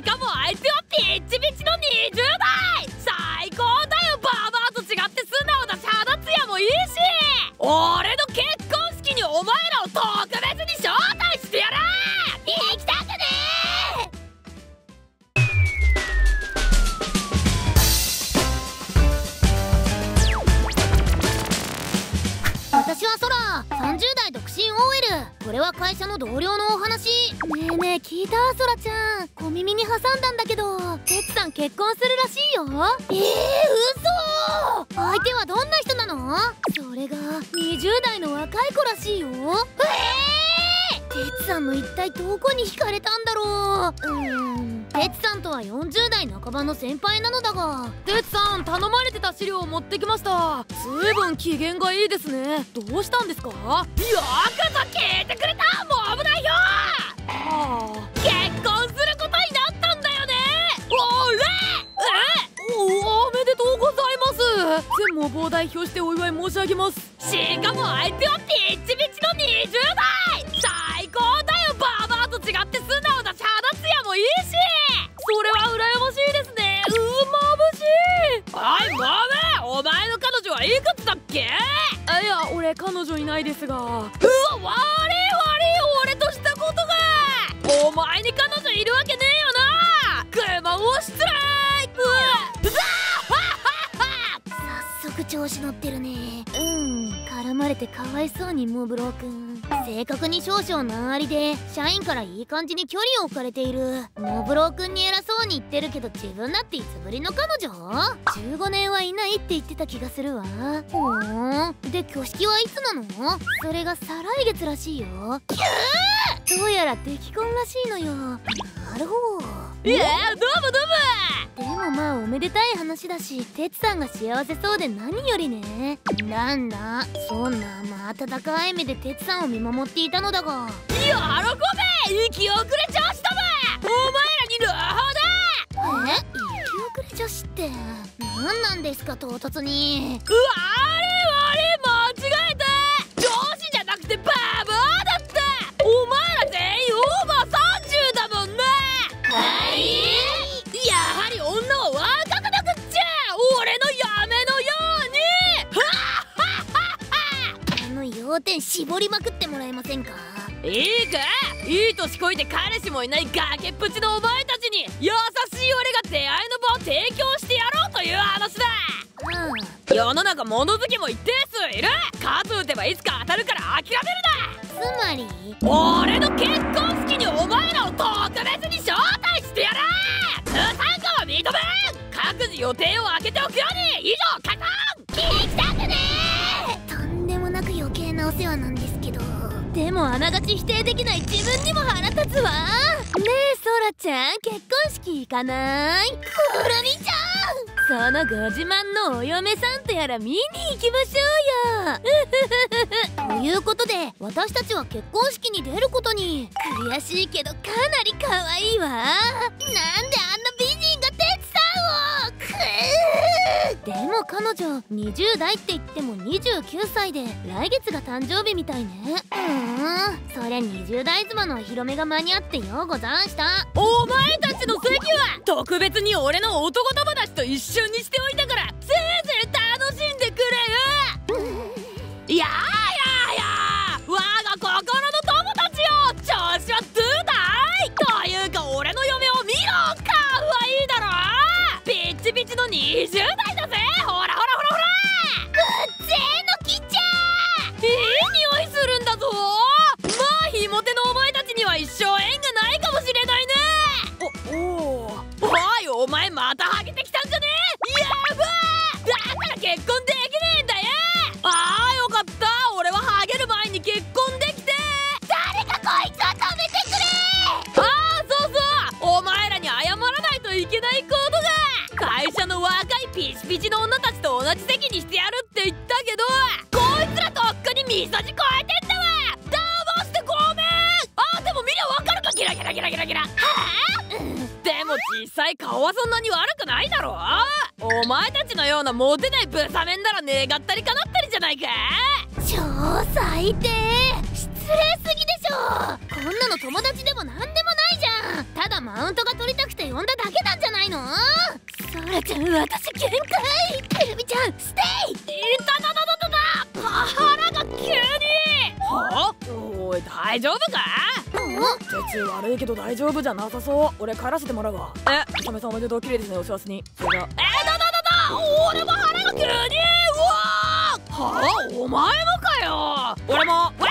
しかもあいつはピッチピチの20代最高だよババアと違って素直だし肌ツヤもいいし俺これは会社の同僚のお話。ねえねえ聞いたソラちゃん。小耳に挟んだんだけどてつさん結婚するらしいよ。えー、嘘！相手はどんな人なの？それが20代の若い子らしいよ。えー、てつさんの一体どこに惹かれたんだろう。うーん。てつさんとは40代半ばの先輩なのだが。てつさん頼まれてた資料を持ってきました。ずいぶん機嫌がいいですね。どうしたんですか？よくぞ聞いてくれた。もう危ないよ。はあ。結婚することになったんだよね。おれ！え？おおめでとうございます。専務を棒代表してお祝い申し上げます。しかも相手はないですが。うわ悪い悪い俺としたことが。お前に彼女いるわけねえよな。クマを失礼うわ。うわ早速調子乗ってるね。うん。絡まれてかわいそうにモブロー君。正確に少々難ありで社員からいい感じに距離を置かれている。モブロー君に偉そうに言ってるけど自分だっていつぶりの彼女 ?15 年はいないって言ってた気がするわ。ほん。で挙式はいつなの？それが再来月らしいよ。キュー！どうやら敵婚らしいのよ。なるほど。いやどうもどうも。でもまあおめでたい話だし哲さんが幸せそうで何よりね。なんだ。そんなまあ温かい目で哲さんを見守っていたのだが。喜べ。生き遅れ調子ども。お前らに朗報だえ？生き遅れ女子って。何なんですか唐突に。うわあれあれ点絞りまくってもらえませんか？いいか？いい年こいて彼氏もいない崖っぷちのお前たちに優しい俺が出会いの場を提供してやろうという話だ。あ世の中物好きも一定数いる。数打てばいつか当たるから諦めるつまり？な俺の結婚式にお前らを特別に招待してやる。不参加は認めん。各自予定を空けておくように。以上カでもあながち否定できない自分にも腹立つわ。ねえソラちゃん結婚式行かない？くるみちゃんそのご自慢のお嫁さんとやら見に行きましょうよ。ということで私たちは結婚式に出ることに。悔しいけどかなり可愛いわ。なんででも彼女20代って言っても29歳で来月が誕生日みたいね。うん。そりゃ20代妻のお披露目が間に合ってようござんした。お前たちの席は特別に俺の男友達と一緒にしておいたから。同じ席にしてやるって言ったけどこいつらとっくにみそじ超えてんだわ。騙してごめん。あでも見りゃわかるか。ギラギラギラギラギラ。はあ？でも実際顔はそんなに悪くないだろお前たちのようなモテないブサメンなら願ったり叶ったりじゃないか。超最低。失礼すぎでしょ。こんなの友達でも何でもないじゃん。ただマウントが取りたくて呼んだだけなんじゃないの？ソラちゃん私限界。んステイ!いたたたたたた腹が急に!は?あおい大丈夫か?鉄悪いけど大丈夫じゃなさそう。俺帰らせてもらうわ。えサメさんおめでとう綺麗ですねお幸せに。それじゃえだだだだ俺も腹が急に!うわは?あお前もかよ!俺も俺も拙者も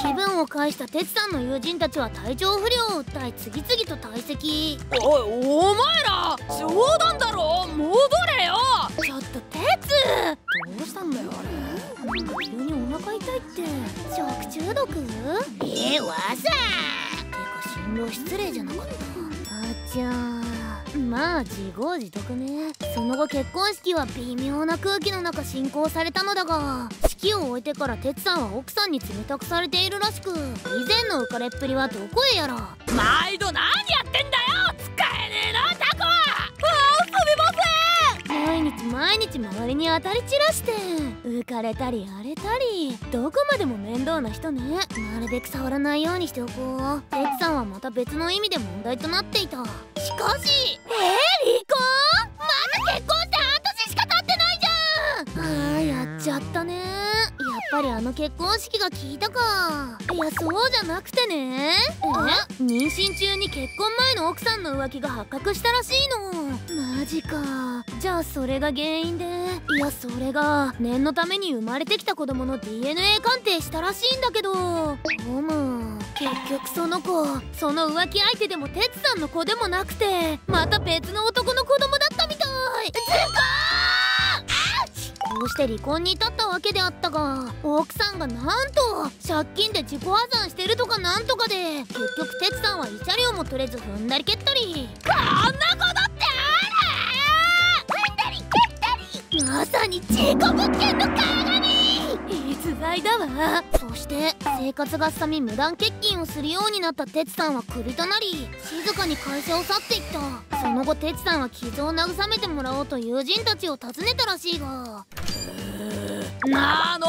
気分を害した哲さんの友人たちは体調不良を訴え次々と退席。おいお前ら冗談だろ。戻れよ。ちょっと哲。どうしたんだよあれ。急にお腹痛いって。食中毒？えー、わざてか進路失礼じゃなかった。あっちゃーまあ自業自得ね。その後結婚式は微妙な空気の中進行されたのだが式を終えてから哲さんは奥さんに冷たくされているらしく以前の浮かれっぷりはどこへやら。毎度何やってんだよ使えねえなタコは。あすみません。毎日毎日周りに当たり散らして浮かれたり荒れたりどこまでも面倒な人ね。なるべく触らないようにしておこう。哲さんはまた別の意味で問題となっていた。しかしえー、ぱりあの結婚式が効いたか。いやそうじゃなくてね。え？妊娠中に結婚前の奥さんの浮気が発覚したらしいの。マジか。じゃあそれが原因で？いやそれが念のために生まれてきた子供の DNA 鑑定したらしいんだけど。うむ結局その子その浮気相手でも哲さんの子でもなくてまた別の男の子供だったみたい。こうして離婚に至ったわけであったが奥さんがなんと借金で自己破産してるとかなんとかで結局哲さんは慰謝料も取れず踏んだり蹴ったり。こんなことってある？踏んだり蹴ったり。まさに事故物件の鏡逸材だわ。そして生活がすさみ無断欠勤をするようになった哲さんはクビとなり静かに会社を去っていった。その後哲さんは傷を慰めてもらおうと友人たちを訪ねたらしいがな飲み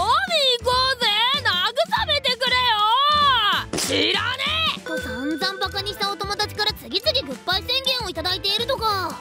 行こうぜ。慰めてくれよ。知らねと散々バカにしたお友達から次々グッバイ宣言をいただいているとか